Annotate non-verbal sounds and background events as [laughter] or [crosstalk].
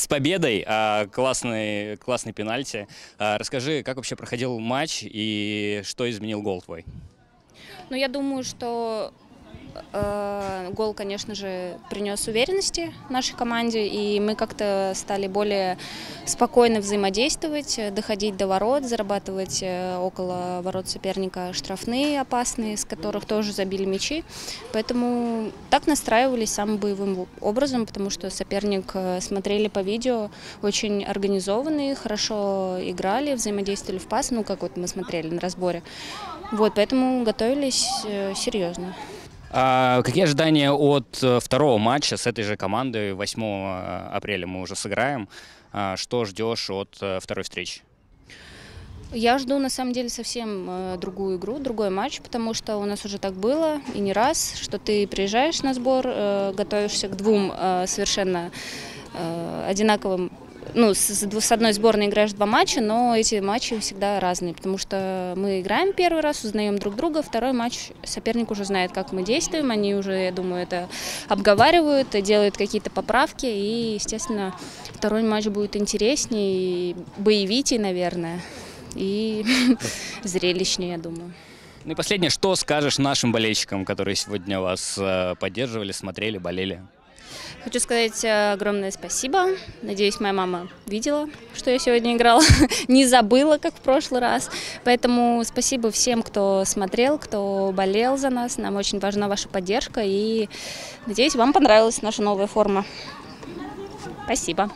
С победой, а, классный, классный пенальти. А, Расскажи, как вообще проходил матч и что изменил гол твой? Ну, я думаю, что гол, конечно же, принес уверенности нашей команде, и мы как-то стали более спокойно взаимодействовать, э, доходить до ворот, зарабатывать э, около ворот соперника штрафные опасные, с которых тоже забили мячи. Поэтому так настраивались самым боевым образом, потому что соперник э, смотрели по видео, очень организованные, хорошо играли, взаимодействовали в пас, ну, как вот мы смотрели на разборе. Вот, поэтому готовились серьезно. А Какие ожидания от э, второго матча с этой же командой? 8 апреля мы уже сыграем. А Что ждешь от э, второй встречи? Я жду на самом деле совсем э, другую игру, другой матч, потому что у нас уже так было и не раз, что ты приезжаешь на сбор, э, готовишься к двум э, совершенно э, одинаковым ну, с, с одной сборной играешь два матча, но эти матчи всегда разные, потому что мы играем первый раз, узнаем друг друга, второй матч соперник уже знает, как мы действуем, они уже, я думаю, это обговаривают, делают какие-то поправки, и, естественно, второй матч будет интереснее, и боевитей, наверное, и [laughs] зрелищнее, я думаю. Ну и последнее, что скажешь нашим болельщикам, которые сегодня вас э, поддерживали, смотрели, болели? Хочу сказать э, огромное спасибо. Надеюсь, моя мама видела, что я сегодня играла, [laughs] не забыла, как в прошлый раз. Поэтому спасибо всем, кто смотрел, кто болел за нас. Нам очень важна ваша поддержка. И надеюсь, вам понравилась наша новая форма. Спасибо.